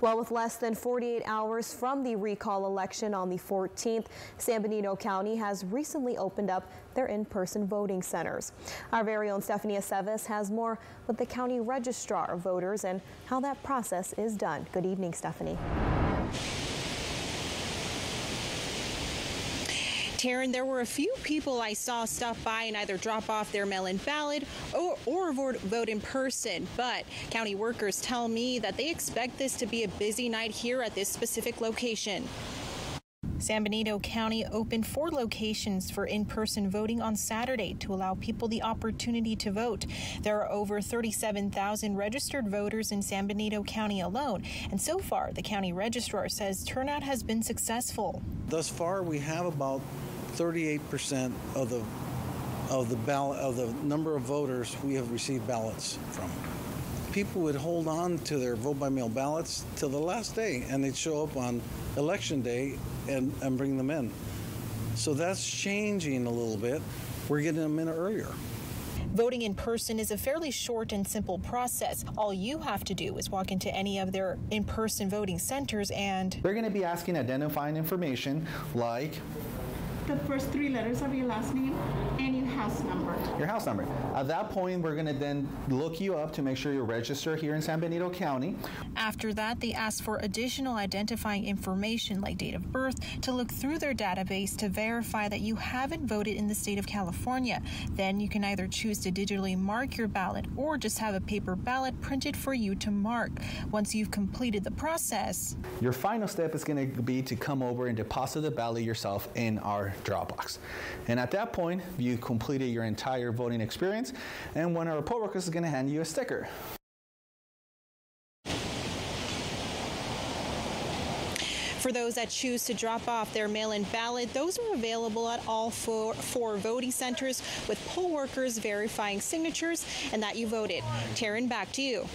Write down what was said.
Well, with less than 48 hours from the recall election on the 14th, San Benito County has recently opened up their in-person voting centers. Our very own Stephanie Aceves has more with the county registrar of voters and how that process is done. Good evening, Stephanie. Taryn, there were a few people I saw stop by and either drop off their mail in ballot or, or vote in person. But county workers tell me that they expect this to be a busy night here at this specific location. San Benito County opened four locations for in person voting on Saturday to allow people the opportunity to vote. There are over 37,000 registered voters in San Benito County alone, and so far, the county registrar says turnout has been successful. Thus far, we have about 38% of the of the ballot of the number of voters we have received ballots from. People would hold on to their vote by mail ballots till the last day, and they'd show up on election day and, and bring them in. So that's changing a little bit. We're getting them in earlier. Voting in person is a fairly short and simple process. All you have to do is walk into any of their in person voting centers and. They're going to be asking identifying information like the first three letters of your last name and your house number. Your house number. At that point, we're going to then look you up to make sure you're registered here in San Benito County. After that, they ask for additional identifying information like date of birth to look through their database to verify that you haven't voted in the state of California. Then you can either choose to digitally mark your ballot or just have a paper ballot printed for you to mark. Once you've completed the process, your final step is going to be to come over and deposit the ballot yourself in our Dropbox. And at that point, you completed your entire voting experience, and one of our poll workers is going to hand you a sticker. For those that choose to drop off their mail-in ballot, those are available at all four, four voting centers with poll workers verifying signatures and that you voted. Taryn, back to you.